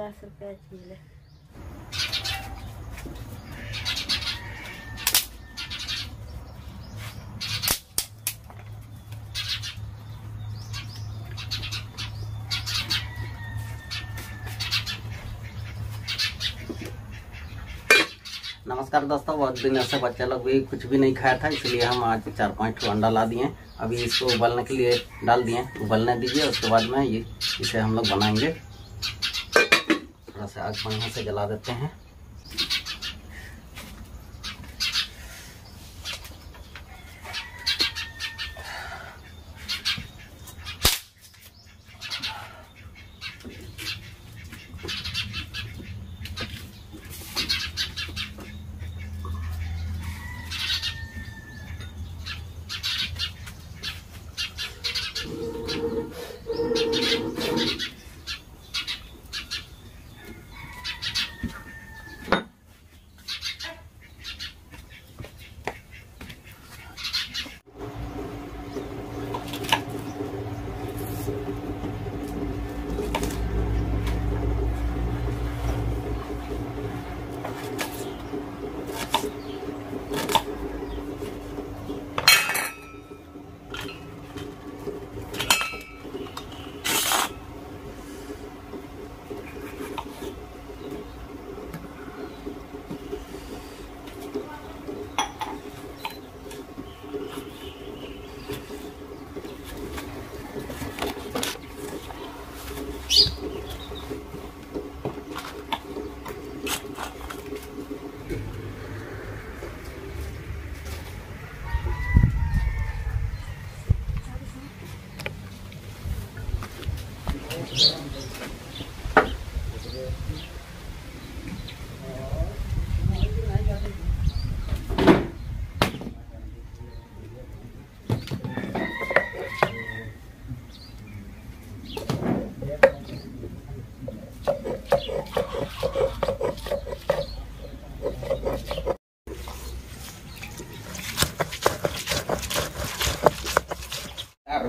पचास रुपया किलो। नमस्कार दोस्तों, बहुत दिन ऐसे बच्चा लोग भी कुछ भी नहीं खाया था, इसलिए हम आज चार पाँच ठो अंडा ला दिए। अभी इसको उबलने के लिए डाल दिए। उबलने दीजिए, उसके बाद में ये इसे हम लोग बनाएँगे। थोड़ा सा आग बढ़िया से जला देते हैं।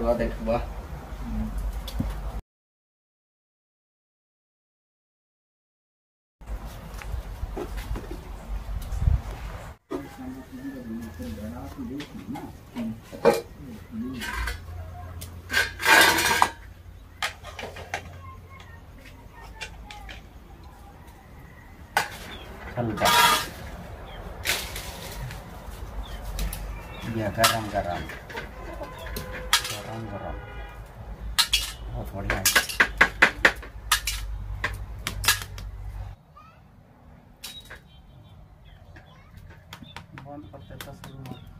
capek banget kan naik Dia garam-garam. Garam garam garam garam बहुत बढ़िया है बंद करते मिनट